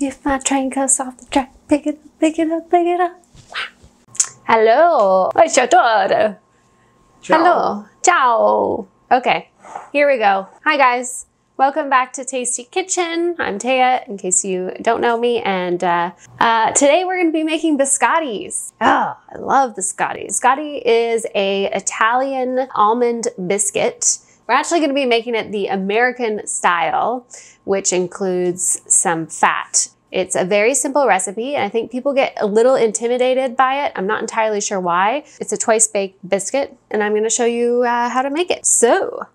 If my train goes off the track, pick it up, pick it up, pick it up. Hello, lasciatore. Hello, ciao. Okay, here we go. Hi guys. Welcome back to Tasty Kitchen. I'm Thea, in case you don't know me, and uh, uh, today we're going to be making biscottis. Oh, I love biscotti. Biscotti is a Italian almond biscuit. We're actually going to be making it the American style, which includes some fat. It's a very simple recipe, and I think people get a little intimidated by it. I'm not entirely sure why. It's a twice baked biscuit, and I'm going to show you uh, how to make it. So,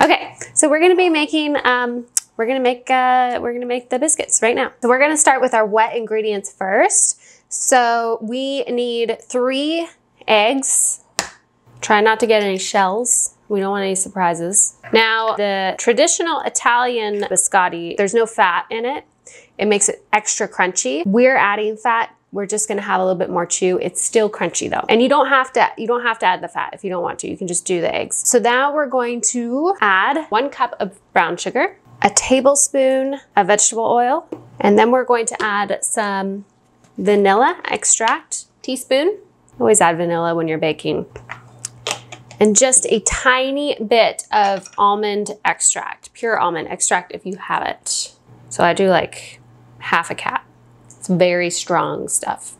Okay, so we're gonna be making, um, we're gonna make, uh, we're gonna make the biscuits right now. So we're gonna start with our wet ingredients first. So we need three eggs. Try not to get any shells. We don't want any surprises. Now, the traditional Italian biscotti, there's no fat in it. It makes it extra crunchy. We're adding fat we're just gonna have a little bit more chew. It's still crunchy though. And you don't have to, you don't have to add the fat if you don't want to. You can just do the eggs. So now we're going to add one cup of brown sugar, a tablespoon of vegetable oil, and then we're going to add some vanilla extract, teaspoon. Always add vanilla when you're baking. And just a tiny bit of almond extract, pure almond extract if you have it. So I do like half a cap It's very strong stuff.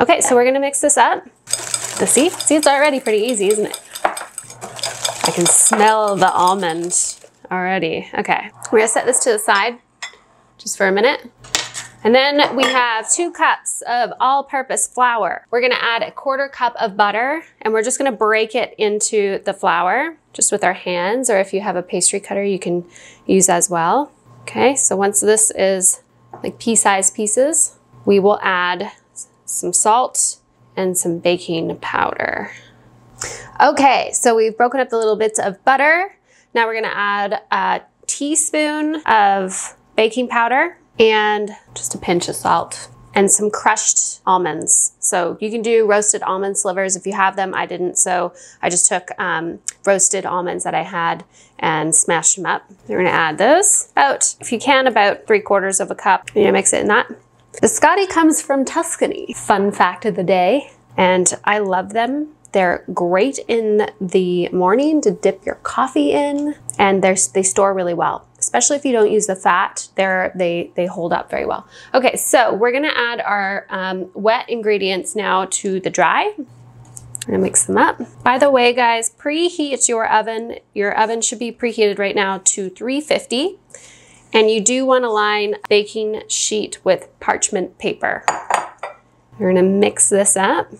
Okay, so we're gonna mix this up. The see, see it's already pretty easy, isn't it? I can smell the almond already. Okay, we're gonna set this to the side just for a minute. And then we have two cups of all-purpose flour. We're gonna add a quarter cup of butter and we're just gonna break it into the flour just with our hands or if you have a pastry cutter you can use as well. Okay, so once this is like pea-sized pieces. We will add some salt and some baking powder. Okay, so we've broken up the little bits of butter. Now we're gonna add a teaspoon of baking powder and just a pinch of salt and some crushed almonds. So you can do roasted almond slivers if you have them. I didn't, so I just took um, roasted almonds that I had and smashed them up. We're gonna add those about, if you can, about three quarters of a cup. You're gonna mix it in that. The Biscotti comes from Tuscany. Fun fact of the day, and I love them. They're great in the morning to dip your coffee in, and they store really well especially if you don't use the fat, they're, they, they hold up very well. Okay, so we're gonna add our um, wet ingredients now to the dry. I'm gonna mix them up. By the way, guys, preheat your oven. Your oven should be preheated right now to 350. And you do wanna line baking sheet with parchment paper. We're gonna mix this up.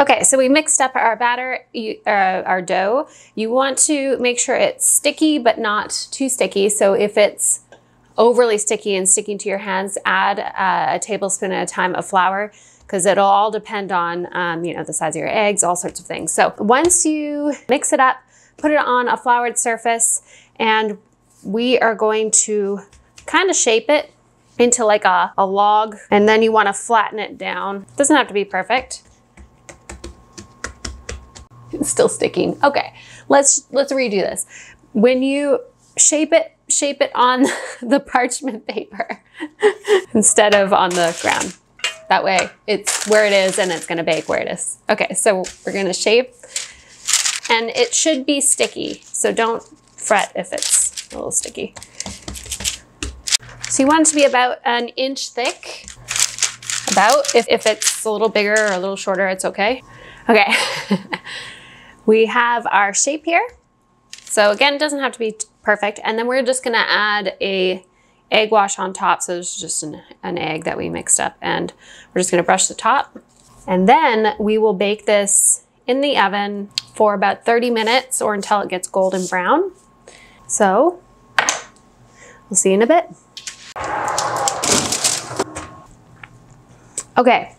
Okay, so we mixed up our batter, uh, our dough. You want to make sure it's sticky, but not too sticky. So if it's overly sticky and sticking to your hands, add uh, a tablespoon at a time of flour because it'll all depend on, um, you know, the size of your eggs, all sorts of things. So once you mix it up, put it on a floured surface and we are going to kind of shape it into like a, a log and then you want to flatten it down. It Doesn't have to be perfect. It's still sticking. Okay, let's let's redo this. When you shape it, shape it on the parchment paper instead of on the ground. That way it's where it is and it's gonna bake where it is. Okay, so we're gonna shape and it should be sticky. So don't fret if it's a little sticky. So you want it to be about an inch thick. About, if, if it's a little bigger or a little shorter, it's okay. Okay, we have our shape here. So again, it doesn't have to be perfect. And then we're just gonna add a egg wash on top. So is just an, an egg that we mixed up and we're just gonna brush the top. And then we will bake this in the oven for about 30 minutes or until it gets golden brown. So we'll see you in a bit. Okay,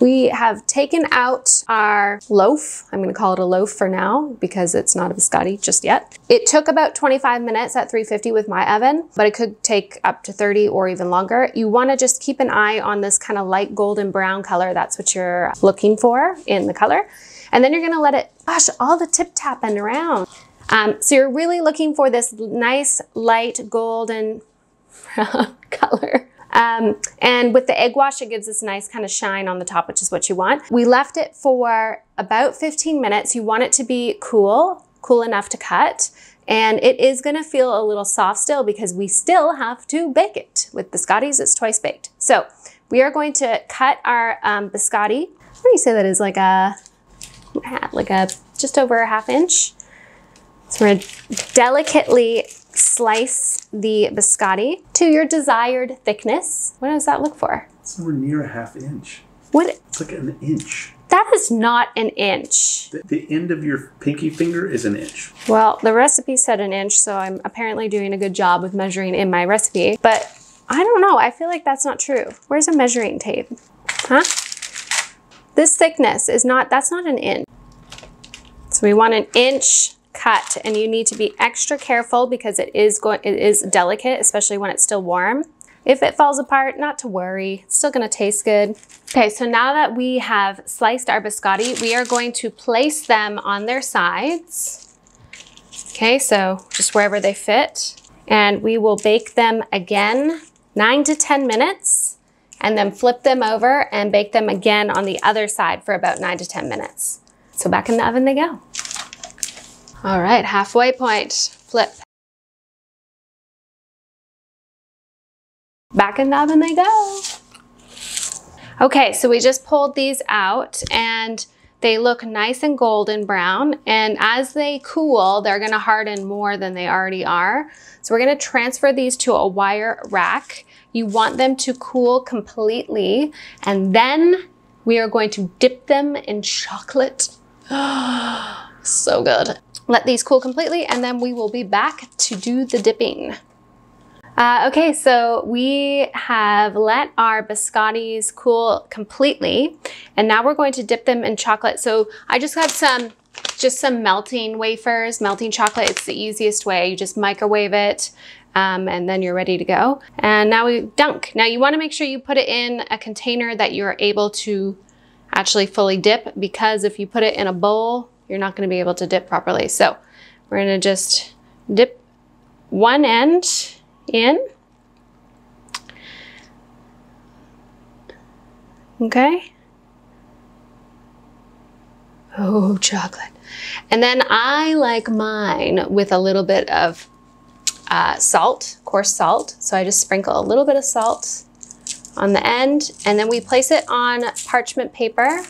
We have taken out our loaf. I'm gonna call it a loaf for now because it's not a biscotti just yet. It took about 25 minutes at 350 with my oven, but it could take up to 30 or even longer. You wanna just keep an eye on this kind of light golden brown color. That's what you're looking for in the color. And then you're gonna let it, gosh, all the tip tapping around. Um, so you're really looking for this nice light golden color. Um, and with the egg wash, it gives this nice kind of shine on the top, which is what you want. We left it for about 15 minutes. You want it to be cool, cool enough to cut. And it is gonna feel a little soft still because we still have to bake it. With biscottis, it's twice baked. So we are going to cut our um, biscotti. What do you say that is like a, like a, just over a half inch? So we're gonna delicately slice the biscotti to your desired thickness. What does that look for? Somewhere near a half inch. What? It's like an inch. That is not an inch. The, the end of your pinky finger is an inch. Well, the recipe said an inch, so I'm apparently doing a good job with measuring in my recipe. But I don't know. I feel like that's not true. Where's a measuring tape? Huh? This thickness is not, that's not an inch. So we want an inch cut and you need to be extra careful because it is going it is delicate especially when it's still warm. If it falls apart not to worry. It's still going to taste good. Okay so now that we have sliced our biscotti we are going to place them on their sides. Okay so just wherever they fit. And we will bake them again nine to ten minutes and then flip them over and bake them again on the other side for about nine to 10 minutes. So back in the oven they go. All right, halfway point, flip. Back in the and they go. Okay, so we just pulled these out and they look nice and golden brown. And as they cool, they're gonna harden more than they already are. So we're gonna transfer these to a wire rack. You want them to cool completely. And then we are going to dip them in chocolate. so good. Let these cool completely and then we will be back to do the dipping. Uh, okay, so we have let our biscottis cool completely and now we're going to dip them in chocolate. So I just got some, just some melting wafers, melting chocolate. It's the easiest way. You just microwave it um, and then you're ready to go. And now we dunk. Now you wanna make sure you put it in a container that you're able to actually fully dip because if you put it in a bowl, you're not gonna be able to dip properly. So we're gonna just dip one end in. Okay. Oh, chocolate. And then I like mine with a little bit of uh, salt, coarse salt. So I just sprinkle a little bit of salt on the end and then we place it on parchment paper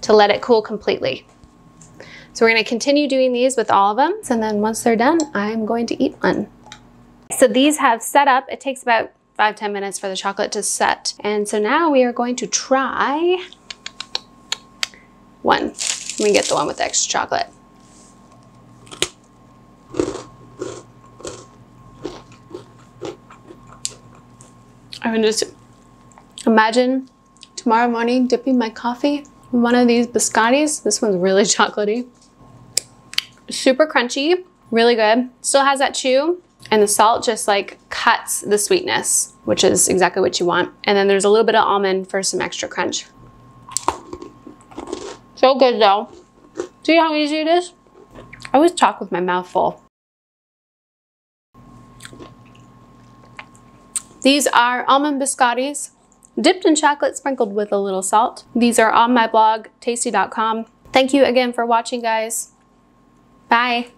to let it cool completely. So we're gonna continue doing these with all of them. And then once they're done, I'm going to eat one. So these have set up, it takes about five ten minutes for the chocolate to set. And so now we are going to try one. Let me get the one with the extra chocolate. I can just imagine tomorrow morning dipping my coffee one of these biscottis. This one's really chocolatey. Super crunchy, really good. Still has that chew and the salt just like cuts the sweetness, which is exactly what you want. And then there's a little bit of almond for some extra crunch. So good though. See how easy it is? I always talk with my mouth full. These are almond biscottis, dipped in chocolate, sprinkled with a little salt. These are on my blog, tasty.com. Thank you again for watching, guys. Bye.